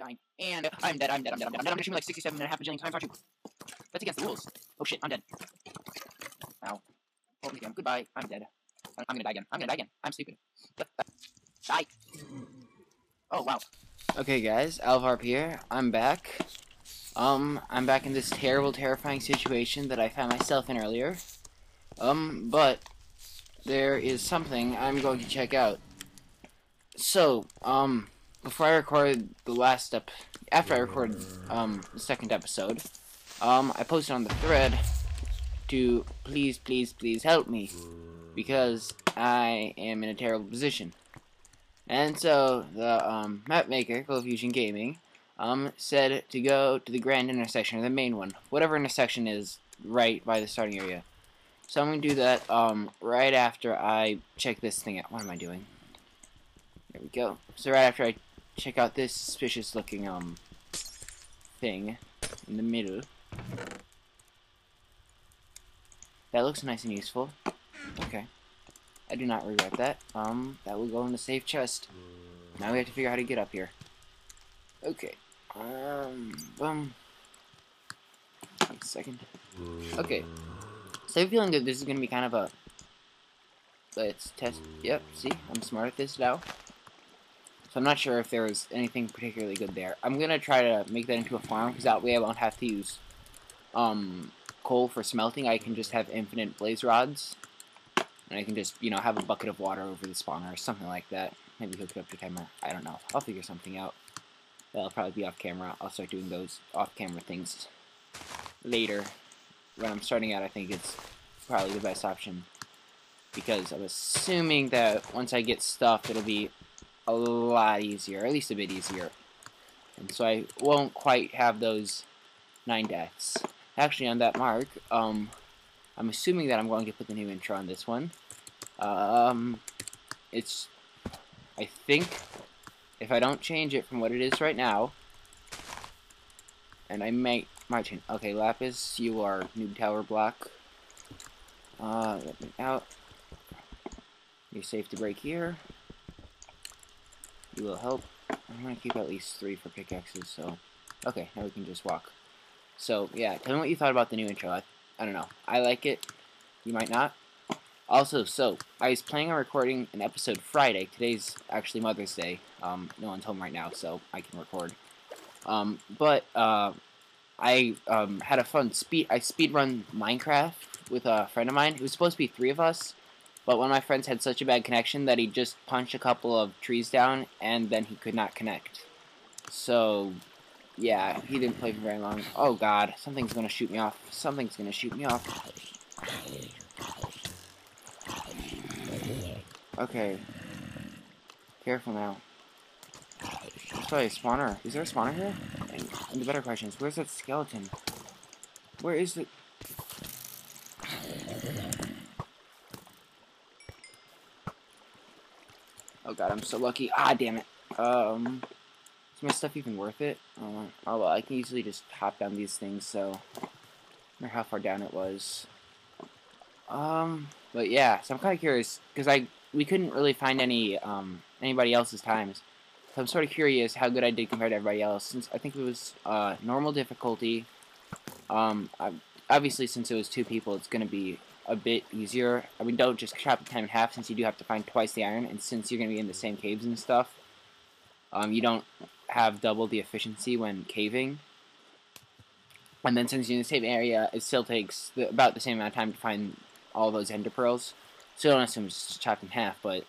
dying. And I'm dead, I'm dead, I'm dead, I'm dead. I'm dead. I'm gonna shoot me like 67 and a half bajillion times, aren't you? That's against the rules. Oh shit, I'm dead. Ow. Oh, again. Goodbye. I'm dead. I'm gonna die again. I'm gonna die again. I'm stupid. Die. Oh, wow. Okay guys, Alvarp here. I'm back. Um, I'm back in this terrible, terrifying situation that I found myself in earlier. Um, but there is something I'm going to check out. So, um, before I recorded the last step, after I recorded, um, the second episode, um, I posted on the thread to please, please, please help me. Because I am in a terrible position. And so, the, um, map maker, Cold Fusion Gaming, um, said to go to the grand intersection, or the main one, whatever intersection is right by the starting area. So I'm going to do that, um, right after I check this thing out. What am I doing? There we go. So right after I check out this suspicious looking, um, thing in the middle. That looks nice and useful. Okay. I do not regret that. Um, that will go in the safe chest. Now we have to figure out how to get up here. Okay. Um, boom. One second. Okay. So I have a feeling that this is going to be kind of a... Let's test... Yep, see? I'm smart at this now. So I'm not sure if there was anything particularly good there. I'm going to try to make that into a farm, because that way I won't have to use um, coal for smelting. I can just have infinite blaze rods. And I can just, you know, have a bucket of water over the spawner or something like that. Maybe hook it up to timer. I don't know. I'll figure something out. That'll probably be off camera. I'll start doing those off camera things later. When I'm starting out, I think it's probably the best option. Because I'm assuming that once I get stuff, it'll be a lot easier. At least a bit easier. And so I won't quite have those nine deaths. Actually, on that mark, um, I'm assuming that I'm going to put the new intro on this one. Um, it's, I think, if I don't change it from what it is right now, and I may, might change, okay, Lapis, you are noob tower block. Uh, let me out. You're safe to break here. You will help. I'm gonna keep at least three for pickaxes, so, okay, now we can just walk. So, yeah, tell me what you thought about the new intro. I, I don't know. I like it. You might not. Also, so, I was planning on recording an episode Friday. Today's actually Mother's Day. Um, no one's home right now, so I can record. Um, but, uh, I, um, had a fun speed, I speed run Minecraft with a friend of mine. It was supposed to be three of us, but one of my friends had such a bad connection that he just punched a couple of trees down, and then he could not connect. So, yeah, he didn't play for very long. Oh god, something's gonna shoot me off. Something's gonna shoot me off. Okay. Careful now. There's probably a spawner. Is there a spawner here? And, the better question is, where's that skeleton? Where is it? God, I'm so lucky. Ah, damn it. Um, is my stuff even worth it? Oh, oh well, I can easily just hop down these things, so... I how far down it was. Um, but yeah, so I'm kind of curious, because I we couldn't really find any um, anybody else's times. So I'm sort of curious how good I did compared to everybody else. Since I think it was uh, normal difficulty. Um, I, obviously, since it was two people, it's going to be a bit easier. I mean, don't just chop the time in half since you do have to find twice the iron, and since you're going to be in the same caves and stuff, um, you don't have double the efficiency when caving. And then since you're in the same area, it still takes the, about the same amount of time to find all those ender pearls. So don't assume it's just chopped in half, but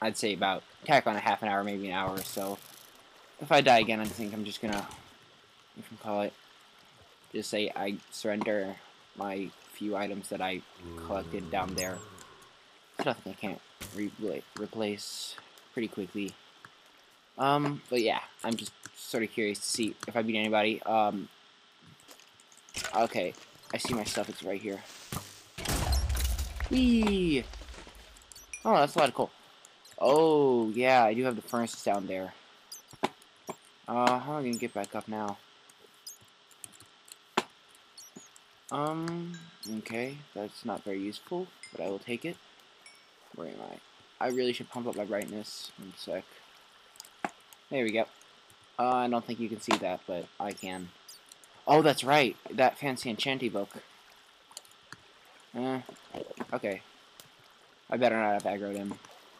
I'd say about tack on a half an hour, maybe an hour or so. If I die again, I think I'm just gonna, you can call it, just say I surrender my few items that I collected down there. Nothing I can't re replace pretty quickly. Um, but yeah, I'm just sort of curious to see if I beat anybody. Um, okay, I see my stuff, it's right here. Whee! Oh, that's a lot of coal. Oh, yeah, I do have the furnaces down there. Uh, how am I gonna get back up now? Um, okay, that's not very useful, but I will take it. Where am I? I really should pump up my brightness. One sec. There we go. Uh, I don't think you can see that, but I can. Oh, that's right. That fancy enchanty book. Eh, okay. I better not have aggroed him.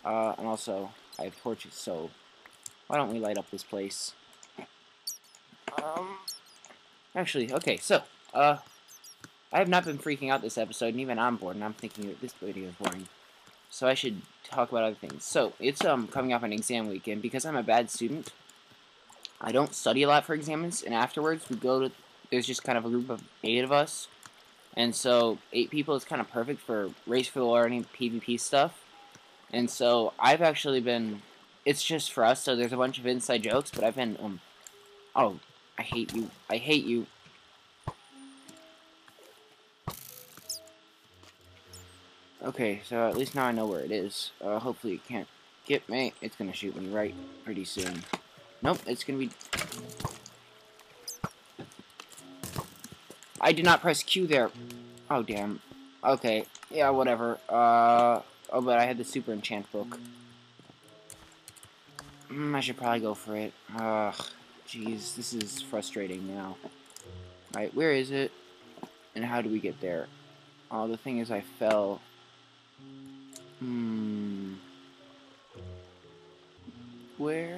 Uh, and also, I have torches, so why don't we light up this place? Um, actually, okay, so, uh, I have not been freaking out this episode, and even I'm bored, and I'm thinking that this video is boring. So I should talk about other things. So, it's, um, coming up an exam weekend, because I'm a bad student, I don't study a lot for exams, and afterwards we go to, there's just kind of a group of eight of us, and so eight people is kind of perfect for Race for the Learning PvP stuff, and so I've actually been, it's just for us, so there's a bunch of inside jokes, but I've been, um, oh, I hate you, I hate you. Okay, so at least now I know where it is. Uh, hopefully it can't get me. It's gonna shoot me right pretty soon. Nope, it's gonna be... I did not press Q there. Oh, damn. Okay, yeah, whatever. Uh, oh, but I had the super enchant book. Mm, I should probably go for it. Ugh, jeez, this is frustrating now. Alright, where is it? And how do we get there? Oh, the thing is I fell. Hmm. Where?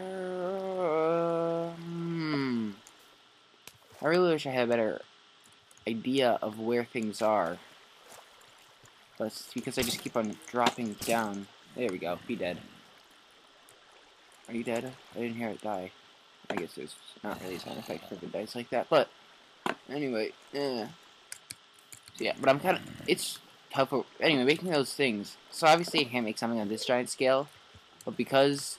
Hmm. I really wish I had a better idea of where things are. But it's because I just keep on dropping down. There we go. Be dead. Are you dead? I didn't hear it die. I guess there's not really a sound effect if it dies like that. But, anyway, yeah. So yeah, but I'm kind of... It's for... Anyway, making those things. So obviously I can't make something on this giant scale. But because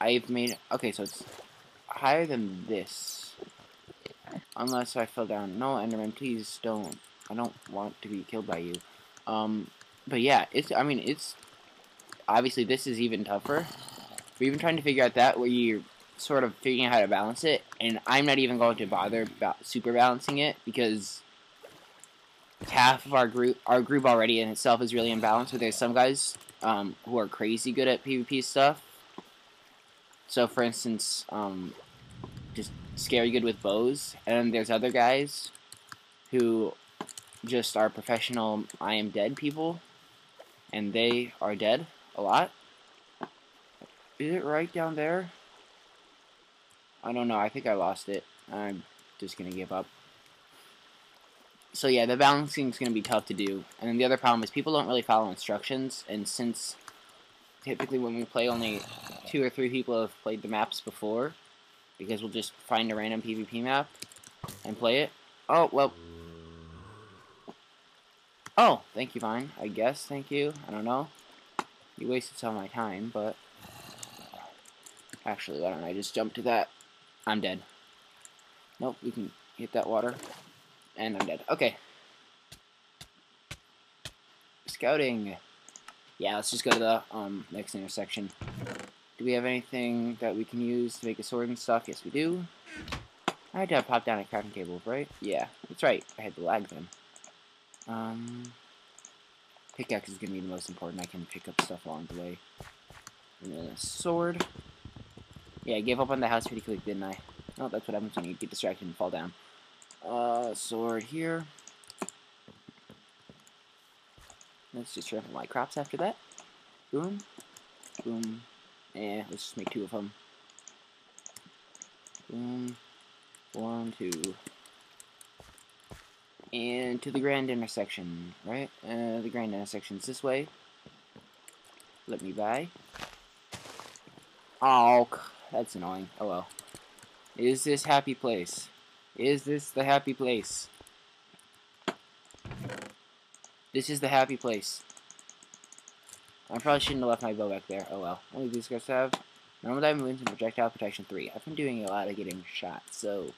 I've made... Okay, so it's higher than this. Unless I fell down. No, Enderman, please don't. I don't want to be killed by you. Um, but yeah, it's... I mean, it's... Obviously, this is even tougher. We're even trying to figure out that where you're sort of figuring out how to balance it. And I'm not even going to bother about super balancing it because half of our group, our group already in itself is really imbalanced. But there's some guys um, who are crazy good at PvP stuff. So, for instance, um, just scary good with bows, and there's other guys who just are professional I am dead people, and they are dead a lot. Is it right down there? I don't know. I think I lost it. I'm just gonna give up. So yeah, the balancing is gonna be tough to do. And then the other problem is people don't really follow instructions, and since typically when we play only two or three people have played the maps before, because we'll just find a random PvP map and play it. Oh, well. Oh, thank you, Vine. I guess, thank you. I don't know. You wasted some of my time, but... Actually, why don't I just jump to that? I'm dead. Nope, we can hit that water. And I'm dead. Okay. Scouting. Yeah, let's just go to the um, next intersection. Do we have anything that we can use to make a sword and stuff? Yes, we do. I had to pop down a crafting table, right? Yeah, that's right. I had to lag them. Um, pickaxe is going to be the most important. I can pick up stuff along the way. And then a sword. Yeah, I gave up on the house pretty quick, didn't I? Oh, that's what happens when you get distracted and fall down. Uh, sword here. Let's just trample my crops after that. Boom. Boom. Eh, let's just make two of them. Boom. One, two. And to the grand intersection, right? Uh, the grand intersection's this way. Let me by. Oh, that's annoying. Oh well. Is this happy place? Is this the happy place? This is the happy place. I probably shouldn't have left my bow back there. Oh well. Only these guys have. Normal dive moves and projectile protection 3. I've been doing a lot of getting shot, so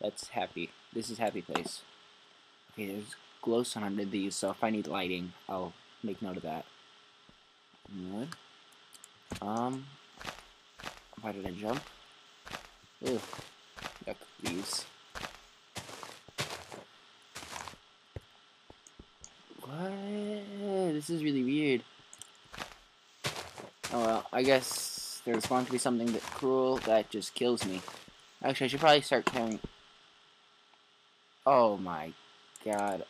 that's happy. This is happy place. Okay, there's glowstone under these, so if I need lighting, I'll make note of that. Wood. Um, why did I jump? Ugh. Yuck, these. What? This is really weird. Oh well, I guess there's going to be something that cruel that just kills me. Actually, I should probably start carrying... Oh my god.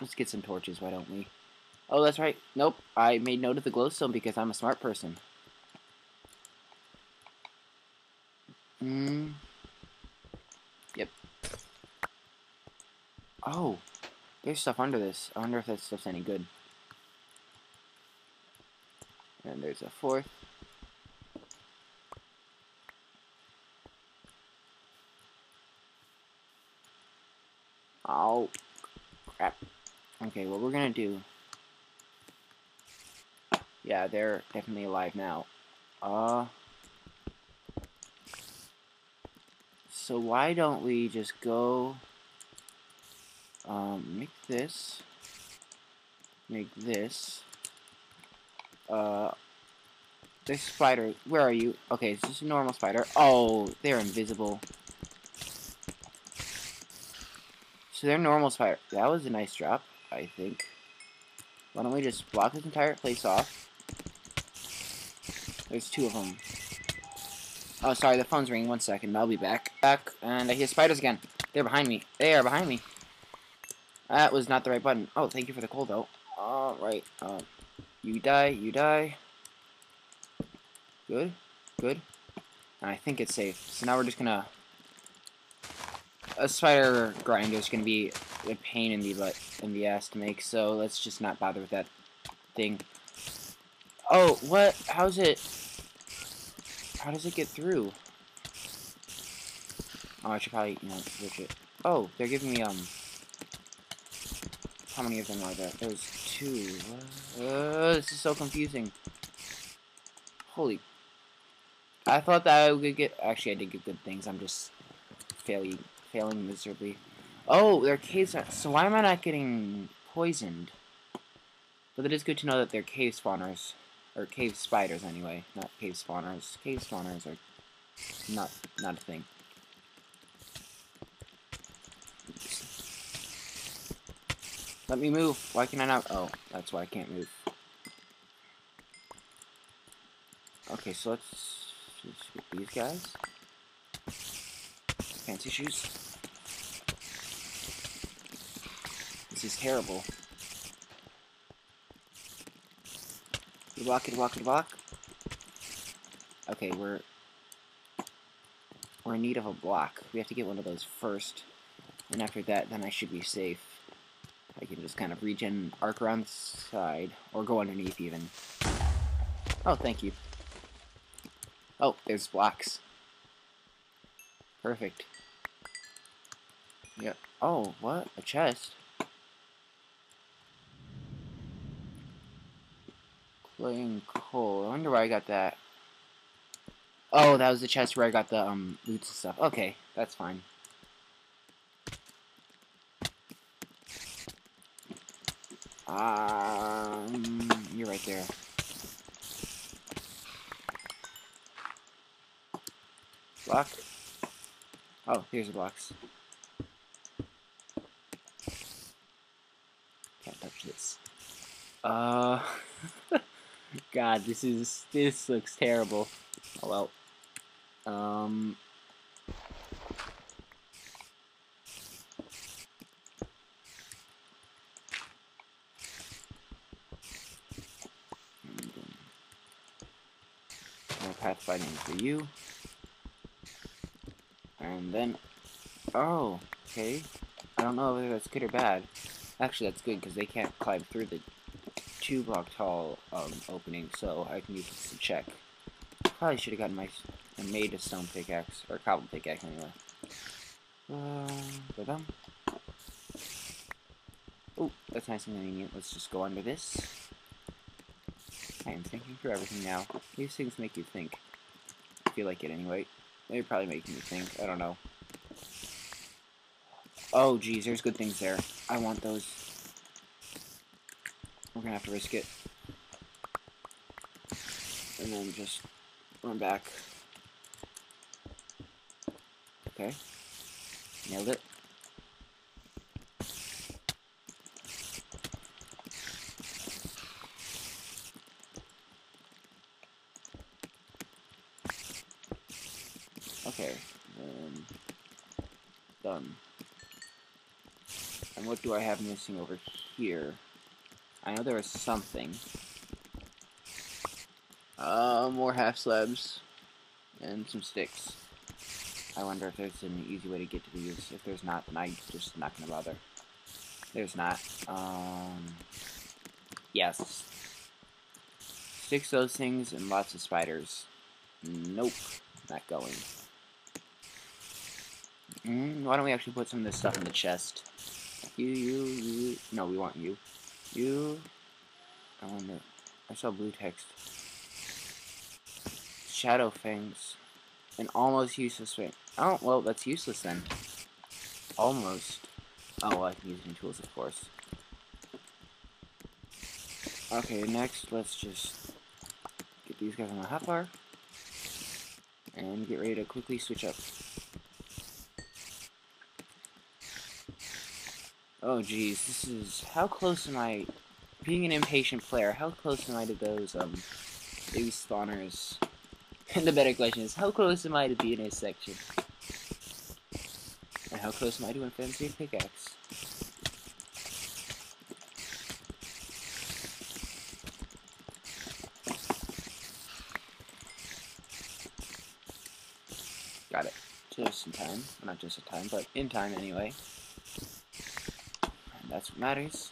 Let's get some torches, why don't we? Oh, that's right. Nope, I made note of the glowstone because I'm a smart person. Hmm. Oh, there's stuff under this. I wonder if that stuff's any good. And there's a fourth. Oh, crap. Okay, what we're gonna do... Yeah, they're definitely alive now. Uh... So why don't we just go... Um, make this... Make this... Uh... This spider, where are you? Okay, it's just a normal spider. Oh, they're invisible. So they're normal spider. That was a nice drop, I think. Why don't we just block this entire place off? There's two of them. Oh, sorry, the phone's ringing. One second, I'll be back. Back, and I hear spiders again. They're behind me. They are behind me. That was not the right button. Oh, thank you for the coal, though. Alright, um, you die, you die. Good, good. And I think it's safe. So now we're just gonna a spider grinder is to be a pain in the butt, in the ass to make, so let's just not bother with that thing. Oh, what? How's it? How does it get through? Oh, I should probably, you know, switch it. Oh, they're giving me, um... How many of them are there? There's two. Uh, this is so confusing. Holy... I thought that I would get... Actually, I did get good things. I'm just failing failing miserably. Oh, they're caves. So why am I not getting poisoned? But it is good to know that they're cave spawners. Or cave spiders, anyway. Not cave spawners. Cave spawners are not, not a thing. Let me move. Why can I not? Oh, that's why I can't move. Okay, so let's get these guys. Fancy shoes. This is terrible. Good block, good block, good. Okay, we're we're in need of a block. We have to get one of those first. And after that, then I should be safe. I can just kind of regen arc around the side, or go underneath even. Oh, thank you. Oh, there's blocks. Perfect. Yep. Oh, what? A chest? Playing coal. I wonder where I got that. Oh, that was the chest where I got the um and stuff. Okay, that's fine. Um, you're right there. Block. Oh, here's the box. Can't touch this. Uh, God, this is this looks terrible. Oh well. Um. More pathfinding for you. And then, oh, okay. I don't know whether that's good or bad. Actually, that's good because they can't climb through the two block tall um, opening, so I can use this to check. Probably should have gotten my made a stone pickaxe or a cobble pickaxe anyway. Uh, -dum. Oh, that's nice and convenient. Let's just go under this. I am thinking through everything now. These things make you think. Feel like it anyway. They're probably making me think. I don't know. Oh, geez, there's good things there. I want those. We're gonna have to risk it. And then just run back. Okay. Nailed it. Okay. Done. And what do I have missing over here? I know there was something. Uh, more half slabs. And some sticks. I wonder if there's an easy way to get to these. If there's not, then I'm just not gonna bother. There's not. Um, yes. Six of those things and lots of spiders. Nope, not going. Mm, why don't we actually put some of this stuff in the chest? You, you, you. No, we want you. You. I wonder. I saw blue text. Shadow fangs. An almost useless thing. Oh, well, that's useless then. Almost. Oh, well, I can use new tools, of course. Okay, next, let's just get these guys on the hotbar. And get ready to quickly switch up. Oh, geez, this is... How close am I... Being an impatient player, how close am I to those, um... Baby spawners? And the better question is, how close am I to being a section? And how close am I to fancy pickaxe? Got it. Just in time. Not just in time, but in time anyway. That's what matters.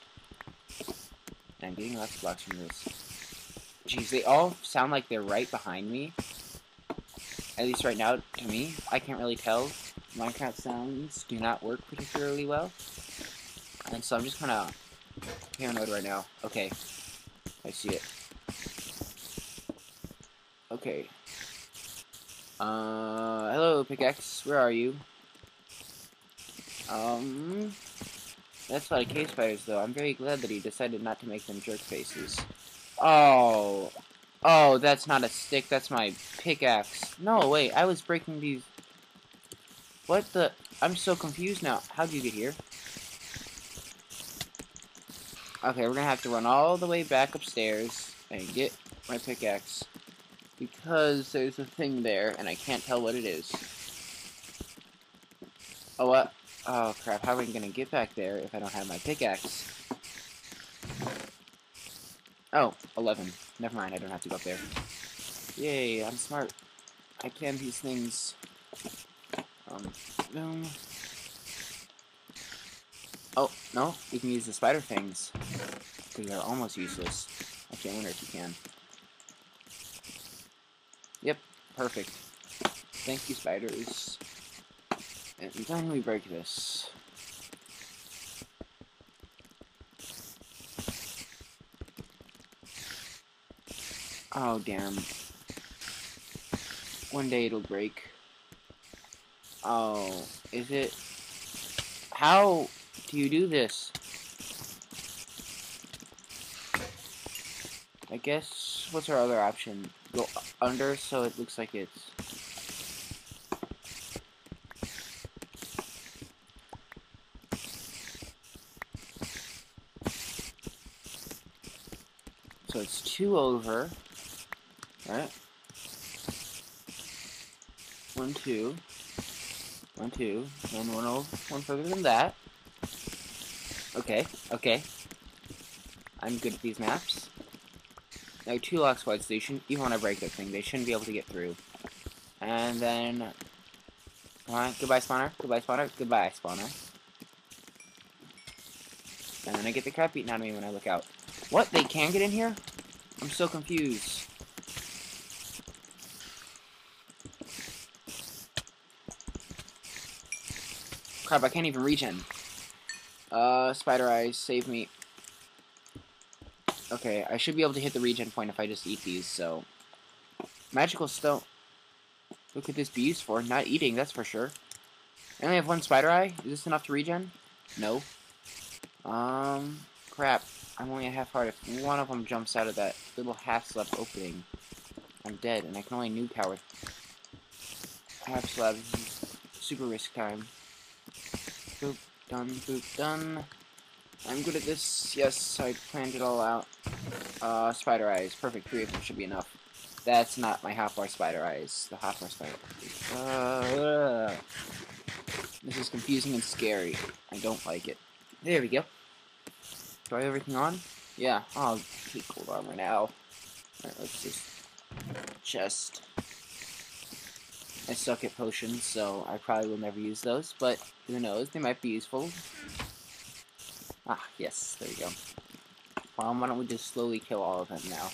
I'm getting of blocks from this. Jeez, they all sound like they're right behind me. At least right now, to me, I can't really tell. Minecraft sounds do not work particularly well. And so I'm just kind of paranoid right now. Okay. I see it. Okay. Uh, hello, Pickaxe. Where are you? Um, that's of cave spiders, though. I'm very glad that he decided not to make them jerk faces. Oh, oh, that's not a stick. That's my pickaxe. No, wait. I was breaking these. What the? I'm so confused now. How'd you get here? Okay, we're gonna have to run all the way back upstairs and get my pickaxe. Because there's a thing there, and I can't tell what it is. Oh, what? Oh, crap. How are we gonna get back there if I don't have my pickaxe? Oh, 11. Never mind, I don't have to go up there. Yay, I'm smart. I can these things. Um, boom. Oh, no, you can use the spider things. Because they're almost useless. I wonder if you can. Yep, perfect. Thank you, spiders. And then we break this. Oh, damn. One day it'll break. Oh, is it? How do you do this? I guess, what's our other option? Go under so it looks like it's... So it's two over, right? One, two. One, two. One, one, oh, one further than that. Okay, okay. I'm good at these maps. Now, two lock squads, they shouldn't even want to break that thing. They shouldn't be able to get through. And then... alright, goodbye spawner, goodbye spawner, goodbye spawner. And then I get the crap beaten out of me when I look out. What? They can get in here? I'm so confused. Crap, I can't even regen. Uh, Spider Eyes, save me. Okay, I should be able to hit the regen point if I just eat these, so... Magical Stone. What could this be used for? Not eating, that's for sure. I only have one Spider Eye? Is this enough to regen? No. Um, crap. I'm only a half heart. If one of them jumps out of that little half-slab opening, I'm dead, and I can only nuke power. Half-slab. Super risk time. Boop, done, boop, done. I'm good at this. Yes, I planned it all out. Uh, spider eyes. Perfect. Three of them should be enough. That's not my half hotbar spider eyes. The half hotbar spider. Uh, this is confusing and scary. I don't like it. There we go. Do I have everything on? Yeah. Oh, keep gold armor now. Alright, let's just chest. I suck at potions, so I probably will never use those, but who knows, they might be useful. Ah, yes, there you go. Why don't we just slowly kill all of them now?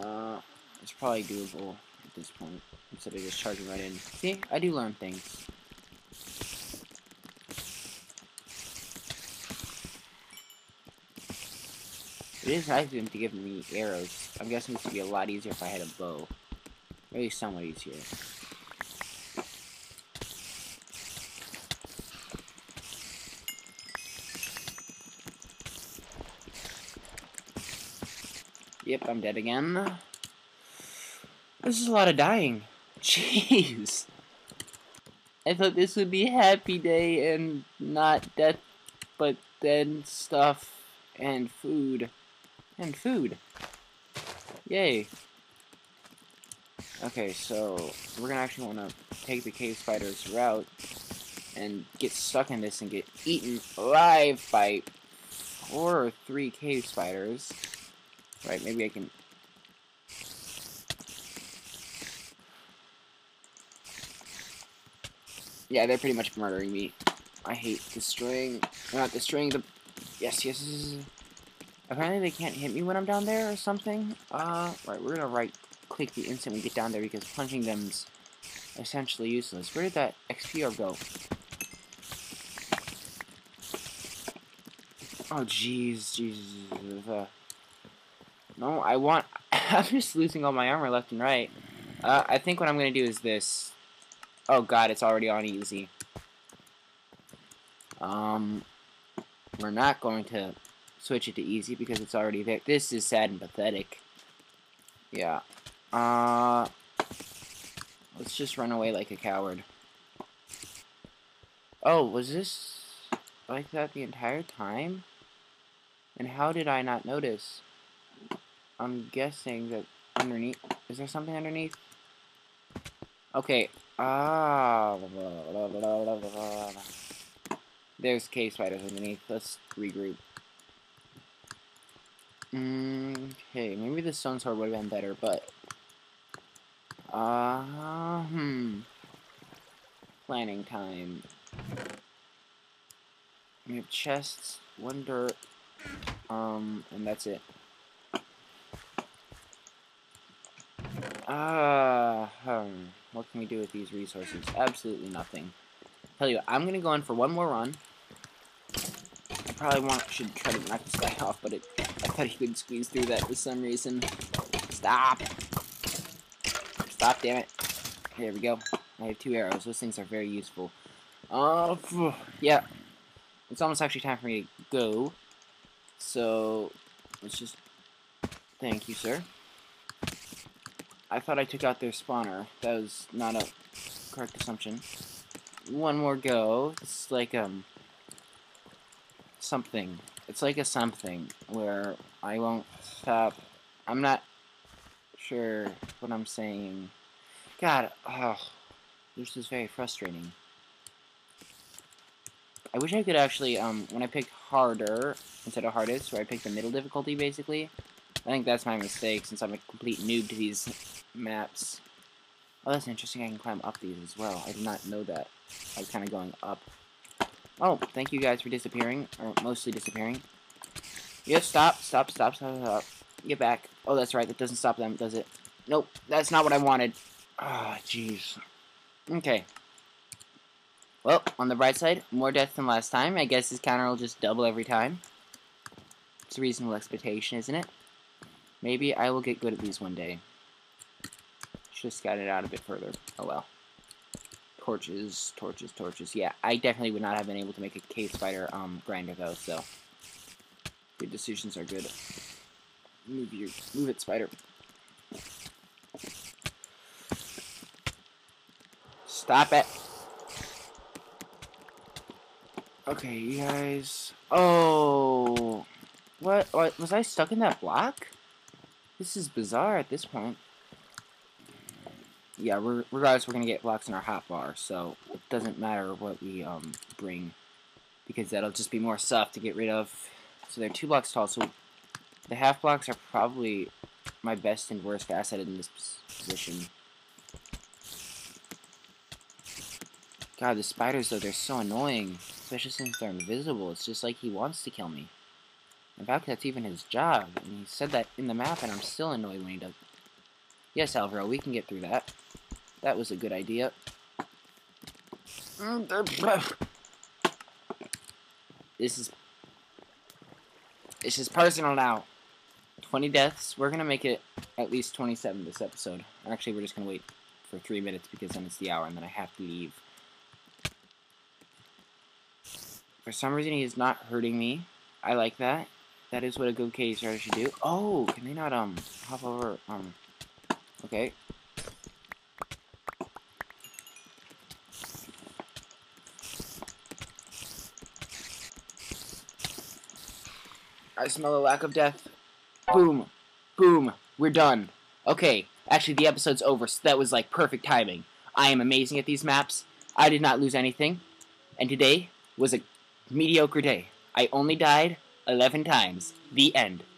Uh, it's probably doable at this point, instead of just charging right in. See, I do learn things. It is nice of him to give me arrows. I'm guessing this would be a lot easier if I had a bow. Maybe somewhat easier. Yep, I'm dead again. This is a lot of dying. Jeez. I thought this would be happy day and not death, but then stuff and food. And food. Yay. Okay, so we're gonna actually want to take the cave spider's route and get stuck in this and get eaten alive by four or three cave spiders. Right, maybe I can... Yeah, they're pretty much murdering me. I hate destroying... not destroying the... Yes, yes, yes. Apparently they can't hit me when I'm down there or something. Uh, right, we're gonna right click the instant we get down there because punching them's essentially useless. Where did that XP go? Oh, jeez, jeez. Uh, no, I want... I'm just losing all my armor left and right. Uh, I think what I'm to do is this. Oh god, it's already on easy. Um, we're not going to switch it to easy because it's already there. This is sad and pathetic. Yeah. Uh, let's just run away like a coward. Oh, was this like that the entire time? And how did I not notice? I'm guessing that underneath... Is there something underneath? Okay. Ah. There's cave spiders underneath. Let's regroup. Mm, okay, maybe the stone sword would have been better, but... Uh, hmm. Planning time. We have chests, one dirt, um, and that's it. Ah, uh, hmm. What can we do with these resources? Absolutely nothing. Tell you, I'm gonna go in for one more run. Probably want should try to knock this guy off, but it, I thought he could squeeze through that for some reason. Stop! Stop, damn it. There we go. I have two arrows. Those things are very useful. Uh, yeah. It's almost actually time for me to go. So, let's just... Thank you, sir. I thought I took out their spawner. That was not a correct assumption. One more go. It's like, um... Something. It's like a something where I won't stop. I'm not sure what I'm saying. God, oh, this is very frustrating. I wish I could actually, um, when I pick harder instead of hardest, where I pick the middle difficulty, basically, I think that's my mistake, since I'm a complete noob to these maps. Oh, that's interesting. I can climb up these as well. I did not know that. I was kind of going up. Oh, thank you guys for disappearing, or mostly disappearing. Yes, stop, stop, stop, stop, stop. Get back. Oh, that's right. That doesn't stop them, does it? Nope, that's not what I wanted. Ah, oh, jeez. Okay. Well, on the bright side, more death than last time. I guess this counter will just double every time. It's a reasonable expectation, isn't it? Maybe I will get good at these one day. Have scattered it out a bit further. Oh well. Torches, torches, torches. Yeah, I definitely would not have been able to make a cave spider um, grinder though, so. Good decisions are good. Move your, move it, spider. Stop it. Okay, you guys. Oh, what? What was I stuck in that block? This is bizarre at this point. Yeah, regardless, we're gonna get blocks in our hot bar, so it doesn't matter what we um bring, because that'll just be more stuff to get rid of. So they're two blocks tall, so the half blocks are probably my best and worst asset in this position. God, the spiders, though, they're so annoying. Especially since they're invisible. It's just like he wants to kill me. In fact, that's even his job. And he said that in the map, and I'm still annoyed when he does. Yes, Alvarp, we can get through that. That was a good idea. This is... This is personal now. 20 deaths. We're going to make it at least 27 this episode. Actually, we're just going to wait for three minutes because then it's the hour and then I have to leave. For some reason, he is not hurting me. I like that. That is what a good starter should do. Oh, can they not, um, hop over, um, okay. I smell a lack of death. Boom. Boom. We're done. Okay. Actually, the episode's over, so that was, like, perfect timing. I am amazing at these maps. I did not lose anything. And today was a mediocre day. I only died 11 times. The end.